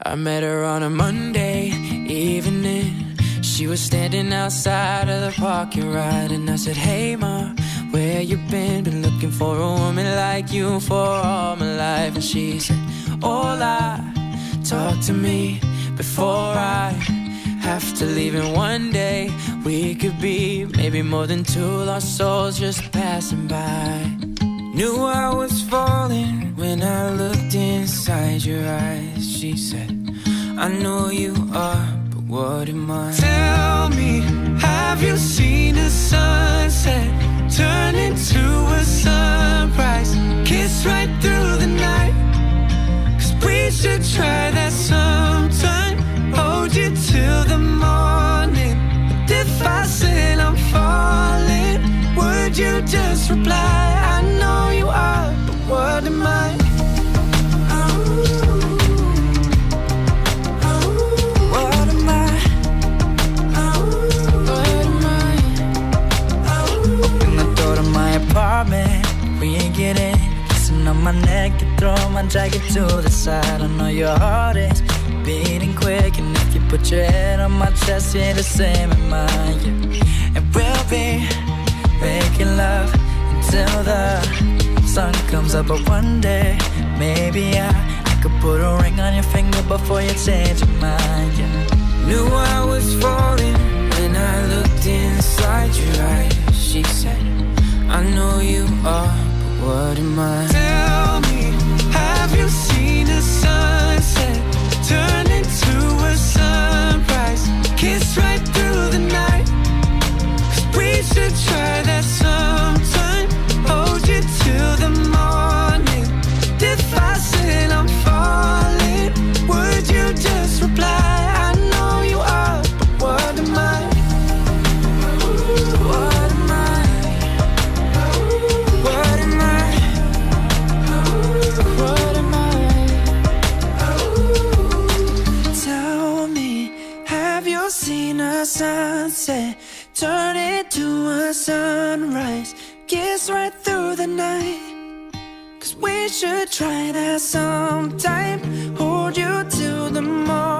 I met her on a Monday evening. She was standing outside of the parking lot, and I said, Hey, ma, where you been? Been looking for a woman like you for all my life. And she said, Hola, talk to me before I have to leave. And one day we could be maybe more than two lost souls just passing by. Knew I was falling when I looked inside your eyes. She said, I know you are, but what am I? Tell me, have you seen a sunset turn into a sunrise? Kiss right through the night. Cause we should try that sometime. Hold you till the morning. But if I said I'm falling, would you just reply? Apartment. We ain't get in. Kissing on my neck, you throw my jacket to the side. I know your heart is beating quick, and if you put your head on my chest, you're the same in mine. Yeah. And we'll be making love until the sun comes up. But one day, maybe I, I could put a ring on your finger before you change your mind. Sunset turn into a sunrise? Kiss right through the night. Cause we should try that sometime. Hold you till the morning.